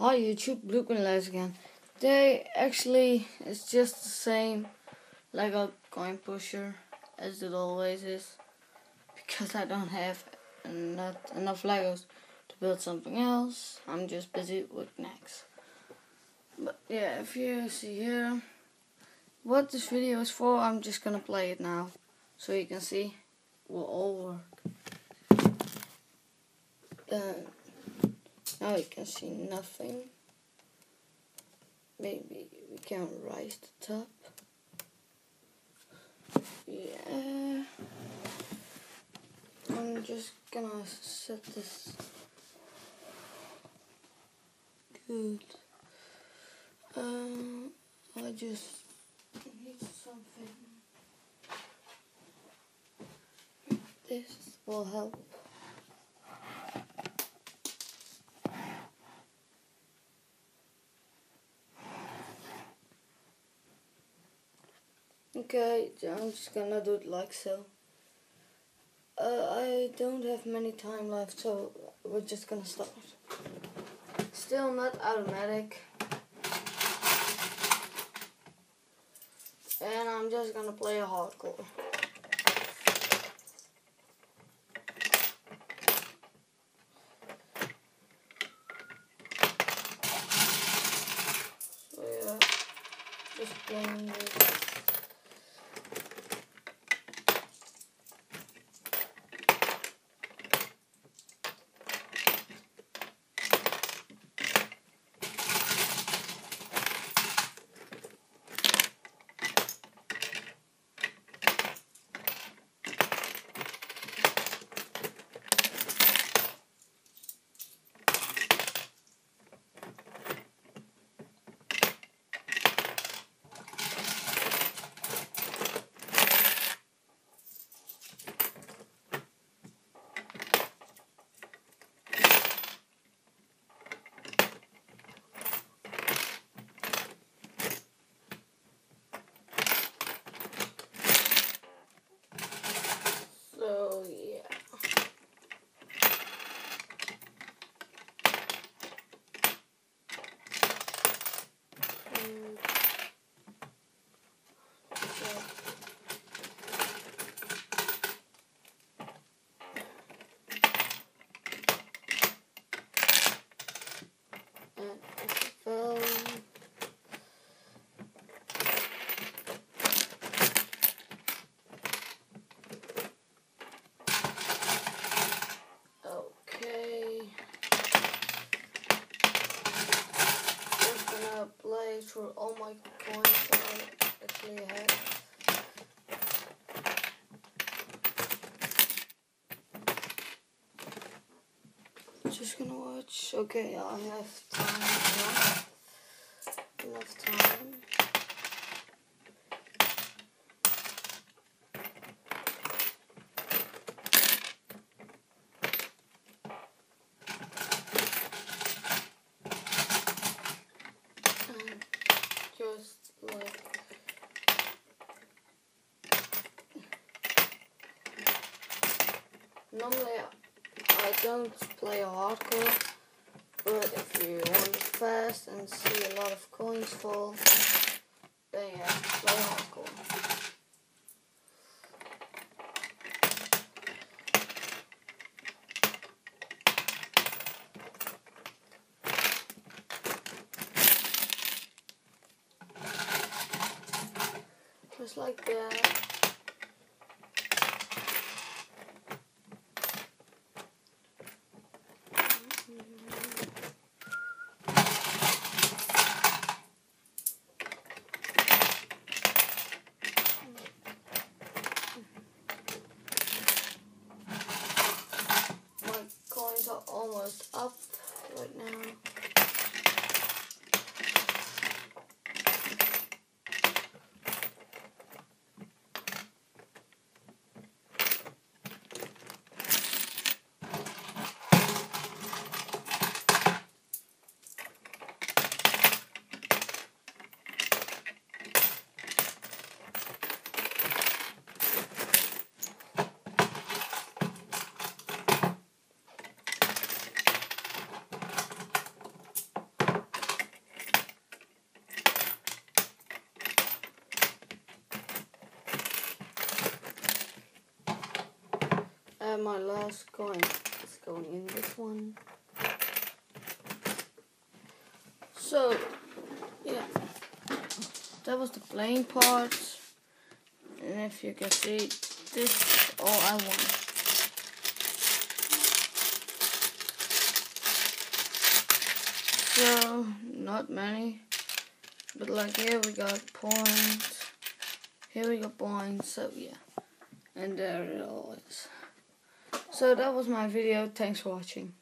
Hi YouTube, BlueQuinnLegos again. Today, actually, it's just the same Lego coin pusher as it always is. Because I don't have not enough Legos to build something else. I'm just busy with next. But yeah, if you see here, what this video is for, I'm just gonna play it now. So you can see, will all work. Then now we can see nothing. Maybe we can rise the top. Yeah. I'm just gonna set this good. Um, I just need something. This will help. Okay, I'm just gonna do it like so. Uh, I don't have many time left, so we're just gonna start. Still not automatic. And I'm just gonna play a hardcore. So yeah, just playing this. So yeah. Mm. So- And film. Okay. Just gonna play through all my coins that I actually have. Just gonna watch. Okay, I have time. Enough time. And just like normally I don't play hardcore, but if you want fast and see a lot of coins fall, then yeah, play hardcore. Just like that. My coins are almost up right now. That my last coin is going in this one. So, yeah, that was the playing part. And if you can see, this is all I want. So, not many. But like here we got points. Here we got points, so yeah. And there it all is. So that was my video. Thanks for watching.